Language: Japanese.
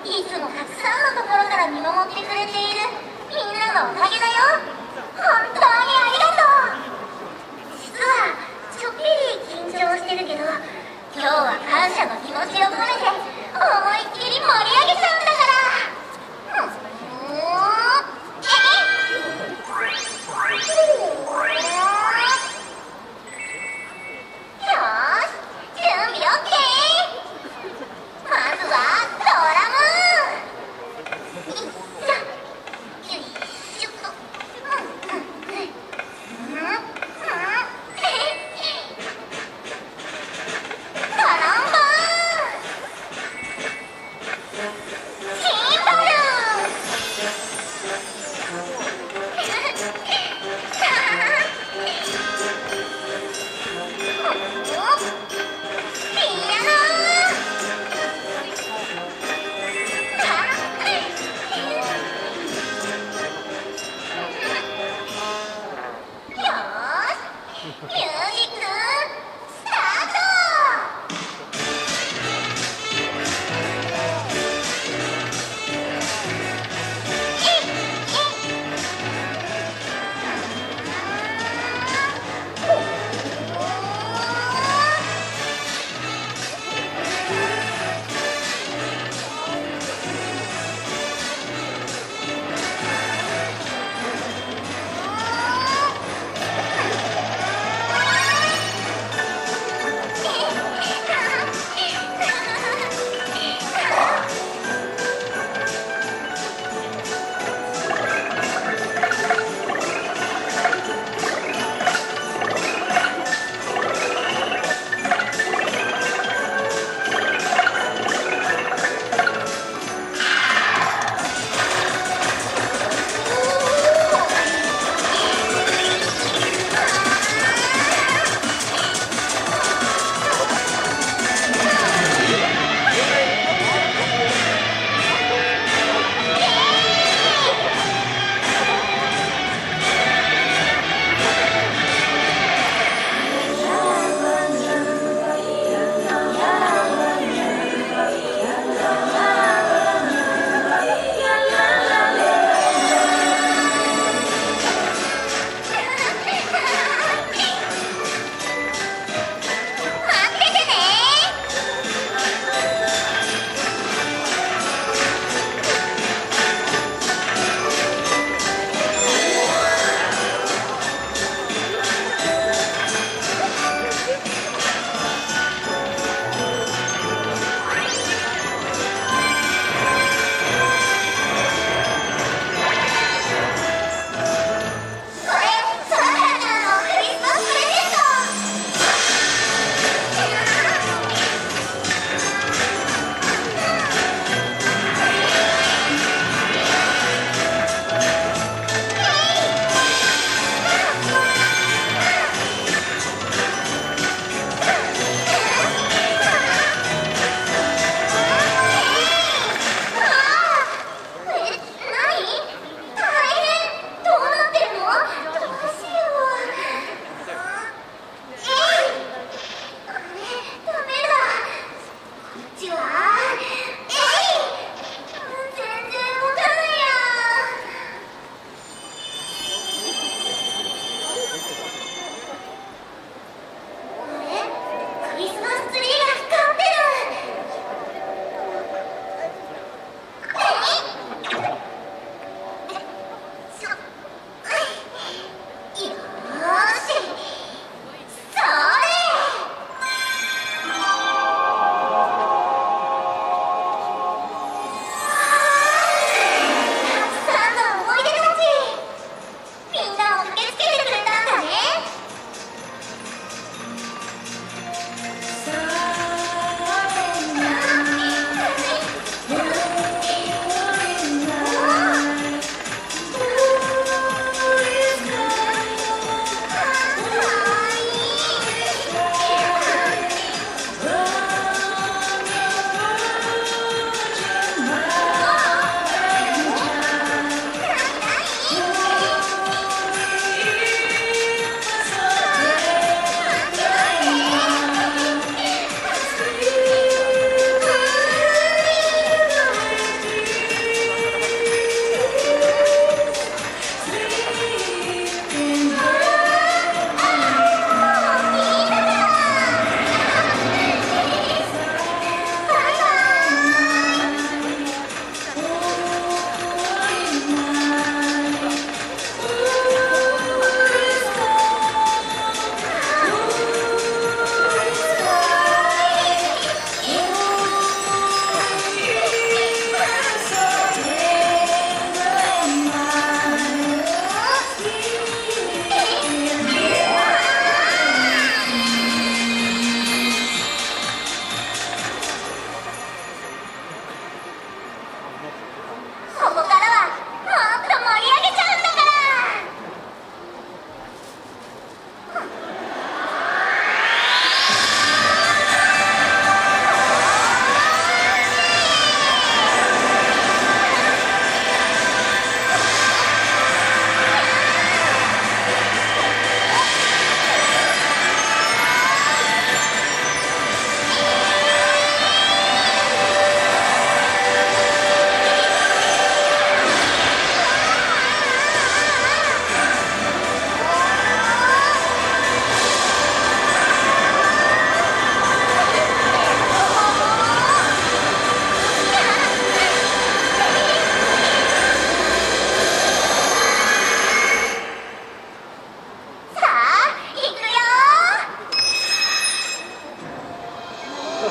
いつもたくさんのところから見守ってくれている。みんなのおかげだよ。本当にありがとう。実はちょっぴり緊張してるけど今日は感謝の気持ちを込めて思いっきり盛り上げちゃうんだ Yeah.